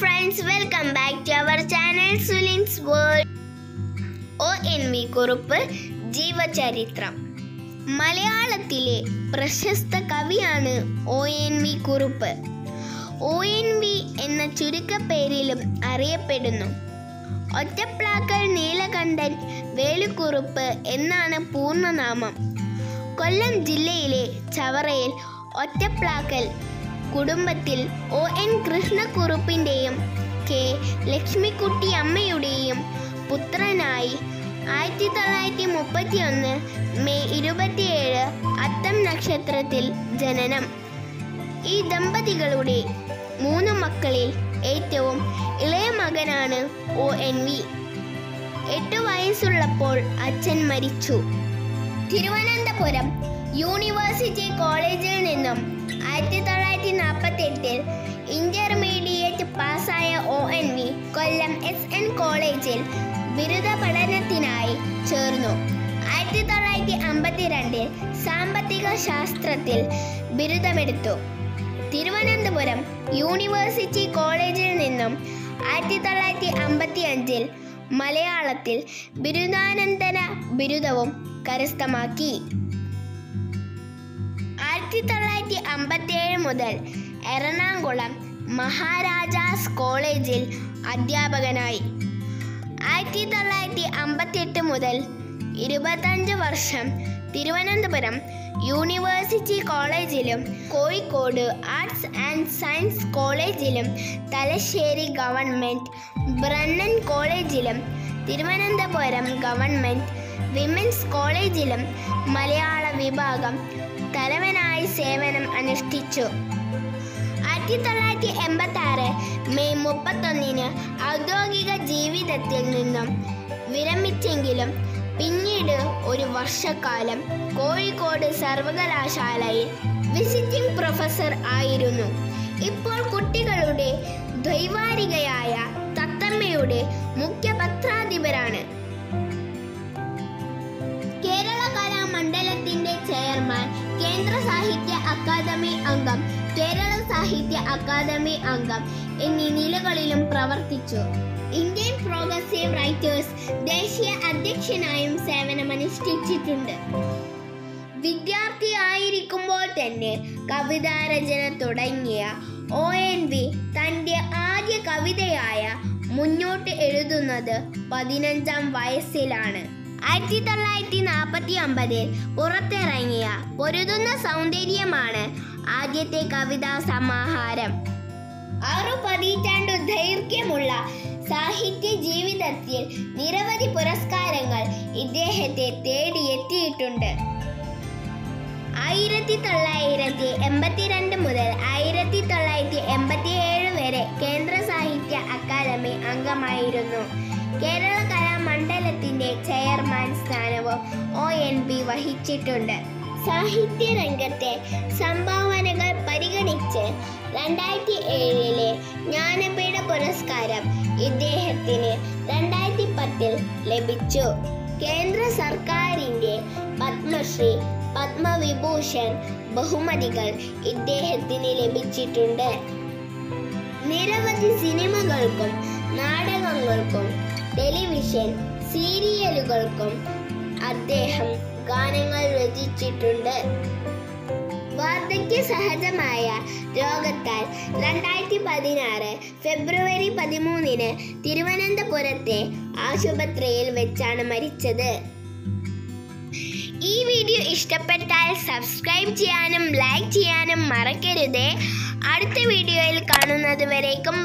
Friends welcome back to our channel Sulin's world O N V Kurup ജീവചരിത്രം. മലയാളത്തിലെ പ്രശസ്ത കവിയാണ് O N V Kurup. O N V എന്ന ചുരുക്കപ്പേരിലും അറിയപ്പെടുന്നു. ഒറ്റപ്ലാക്കൽ നീലകണ്ഠൻ വേലുക്കുറുപ്പ് എന്നാണ് പൂർണനാമം. കൊല്ലം ജില്ലയിലെ ചവറയിൽ ഒറ്റപ്ലാക്കൽ കുടുംബത്തിൽ ഒ എൻ കൃഷ്ണക്കുറുപ്പിന്റെയും കെ ലക്ഷ്മിക്കുട്ടി അമ്മയുടെയും പുത്രനായി ആയിരത്തി തൊള്ളായിരത്തി മുപ്പത്തി ഒന്ന് മെയ് ഇരുപത്തിയേഴ് അത്തം നക്ഷത്രത്തിൽ ജനനം. ഈ ദമ്പതികളുടെ മൂന്ന് മക്കളിൽ ഏറ്റവും ഇളയ മകനാണ് ഒ എൻ വി. എട്ട് വയസ്സുള്ളപ്പോൾ അച്ഛൻ മരിച്ചു. തിരുവനന്തപുരം യൂണിവേഴ്സിറ്റി കോളേജിൽ നിന്നും ആയിരത്തി തൊള്ളായിരത്തി നാൽപ്പത്തി എട്ടിൽ ഇന്റർമീഡിയറ്റ് പാസ്സായ O N V Kollam S N കോളേജിൽ ബിരുദ പഠനത്തിനായി ചേർന്നു. ആയിരത്തി തൊള്ളായിരത്തി അമ്പത്തിരണ്ടിൽ സാമ്പത്തിക ശാസ്ത്രത്തിൽ ബിരുദമെടുത്തു. തിരുവനന്തപുരം യൂണിവേഴ്സിറ്റി കോളേജിൽ നിന്നും ആയിരത്തി തൊള്ളായിരത്തി അമ്പത്തി അഞ്ചിൽ മലയാളത്തിൽ ബിരുദാനന്തര ബിരുദവും കരസ്ഥമാക്കി. ആയിരത്തി തൊള്ളായിരത്തി അമ്പത്തിയേഴ് മുതൽ എറണാകുളം മഹാരാജാസ് കോളേജിൽ അധ്യാപകനായി. ആയിരത്തി തൊള്ളായിരത്തി അമ്പത്തിയെട്ട് മുതൽ ഇരുപത്തഞ്ച് വർഷം തിരുവനന്തപുരം യൂണിവേഴ്സിറ്റി കോളേജിലും കോഴിക്കോട് ആർട്സ് ആൻഡ് സയൻസ് കോളേജിലും തലശ്ശേരി ഗവൺമെന്റ് ബ്രണ്ണൻ കോളേജിലും തിരുവനന്തപുരം ഗവൺമെന്റ് വിമൻസ് കോളേജിലും മലയാള വിഭാഗം തലവനായി സേവനം അനുഷ്ഠിച്ചു. ആയിരത്തി തൊള്ളായിരത്തി എൺപത്തി ആറ് മെയ് മുപ്പത്തൊന്നിന് ഔദ്യോഗിക ജീവിതത്തിൽ നിന്നും വിരമിച്ചെങ്കിലും പിന്നീട് ഒരു വർഷക്കാലം കോഴിക്കോട് സർവകലാശാലയിൽ വിസിറ്റിംഗ് പ്രൊഫസർ ആയിരുന്നു. ഇപ്പോൾ കുട്ടികളുടെ ദ്വൈവാരികയായ തത്തമ്മയുടെ മുഖ്യ പത്രാധിപരാണ് അക്കാദമി അംഗം കേരള സാഹിത്യ അക്കാദമി അംഗം എന്നീ നിലകളിലും പ്രവർത്തിച്ചു. ഇന്ത്യൻ പ്രോഗ്രസീവ് റൈറ്റേഴ്സ് ദേശീയ അധ്യക്ഷനായും സേവനമനുഷ്ഠിച്ചിട്ടുണ്ട്. വിദ്യാർത്ഥിയായിരിക്കുമ്പോൾ തന്നെ കവിതാരചന തുടങ്ങിയ ഒ എൻ വി തന്റെ ആദ്യ കവിതയായ മുന്നോട്ട് എഴുതുന്നത് പതിനഞ്ചാം വയസ്സിലാണ്. ആയിരത്തി തൊള്ളായിരത്തി നാൽപ്പത്തി ഒമ്പതിൽ പുറത്തിറങ്ങിയ പൊരുതുന്ന സൗന്ദര്യമാണ് ആദ്യത്തെ കവിതാ സമാഹാരം. ആറു പതിറ്റാണ്ടു ദൈർഘ്യമുള്ള സാഹിത്യ ജീവിതത്തിൽ നിരവധി പുരസ്കാരങ്ങൾ ഇദ്ദേഹത്തെ തേടിയെത്തിയിട്ടുണ്ട്. ആയിരത്തി തൊള്ളായിരത്തി എൺപത്തിരണ്ട് മുതൽ ആയിരത്തി തൊള്ളായിരത്തി എൺപത്തി ഏഴ് വരെ കേന്ദ്ര സാഹിത്യ അക്കാദമി അംഗമായിരുന്നു. കേരള കലാമണ്ഡലത്തിന്റെ ചെയർമാൻ സ്ഥാനവും ഒ എൻ പി വഹിച്ചിട്ടുണ്ട്. സാഹിത്യ രംഗത്തെ സംഭാവനകൾ പരിഗണിച്ച് രണ്ടായിരത്തി ഏഴിലെ ജ്ഞാനപീഠ പുരസ്കാരം ഇദ്ദേഹത്തിന് രണ്ടായിരത്തി പത്തിൽ ലഭിച്ചു. കേന്ദ്ര സർക്കാരിന്റെ പത്മശ്രീ പത്മവിഭൂഷൺ ബഹുമതികൾ ഇദ്ദേഹത്തിന് ലഭിച്ചിട്ടുണ്ട്. നിരവധി സിനിമകൾക്കും നാടകങ്ങൾക്കും ടെലിവിഷൻ സീരിയലുകൾക്കും അദ്ദേഹം ഗാനങ്ങൾ രചിച്ചിട്ടുണ്ട്. വാർദ്ധക്യ സഹജമായ രോഗത്താൽ രണ്ടായിരത്തി പതിനാറ് ഫെബ്രുവരി പതിമൂന്നിന് തിരുവനന്തപുരത്തെ ആശുപത്രിയിൽ വെച്ചാണ് മരിച്ചത്. ഈ വീഡിയോ ഇഷ്ടപ്പെട്ടാൽ സബ്സ്ക്രൈബ് ചെയ്യാനും ലൈക്ക് ചെയ്യാനും മറക്കരുതേ. അടുത്ത വീഡിയോയിൽ കാണുന്നത് വരേക്കും